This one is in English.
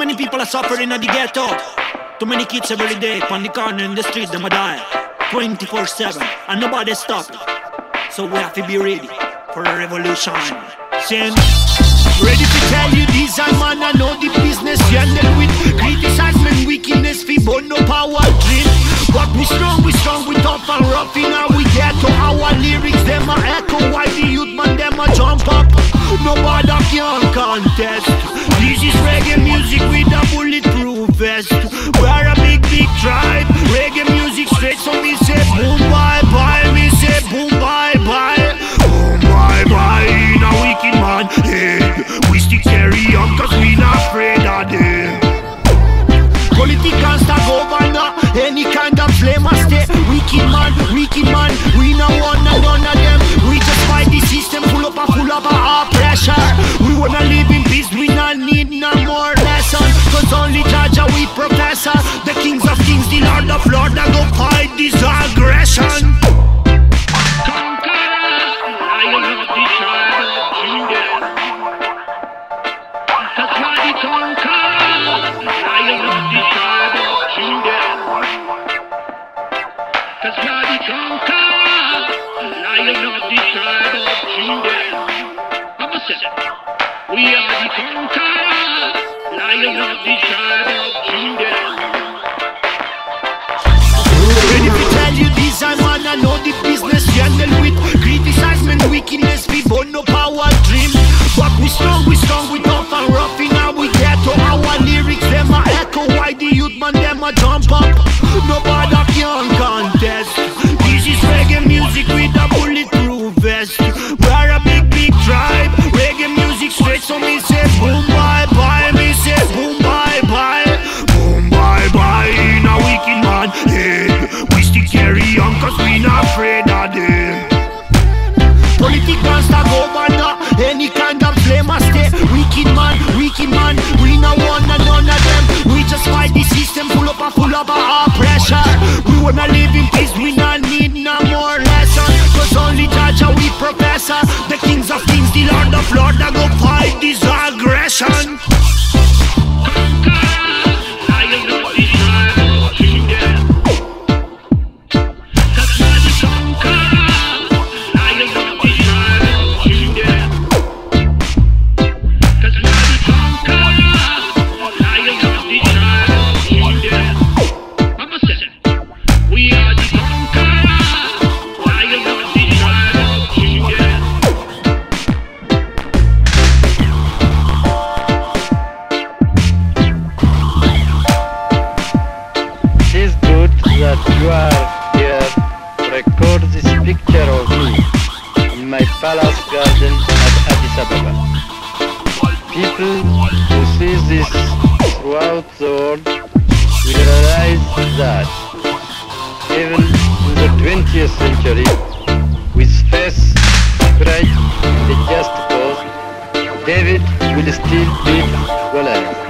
many people are suffering in the ghetto. Too many kids every day on the corner in the street, them a die 24 7 and nobody stop. So we have to be ready for a revolution. Sin. Ready to tell you this, I man, I know the business you handle with Criticizement, weakness, feeble, no power dream But we strong, we strong, we tough and rough in our we get to our lyrics, them a echo Why the youth man, them a jump up Nobody can contest Kind of flame I stay. Wicked man, wicked man We no want none of them. We just fight the system Full up and full of our pressure. We wanna live in peace We not need no more lessons Cause only Jah Jah we professor. The kings of kings, the lord of lords That go fight this aggression Cause you're the conqueror, lion of the tribe of Judah. Papa said, we are the conqueror, lion of the tribe of Judah. Cause we not afraid of them. Politicians oh, that uh, governor Any kind of flame I stay. Wicked man, wicked man We no want none of them. We just fight the system Full up and full of our pressure. We wanna live in peace We not need no more lessons. Cause only Jah Jah we professor uh, The kings of kings, the lord of lords That go fight this aggression is good that you are here record this picture of me in my palace garden at Addis Ababa. People who see this throughout the world will realize that even in the 20th century, with faith, courage, and a just cause, David will still be Goliath.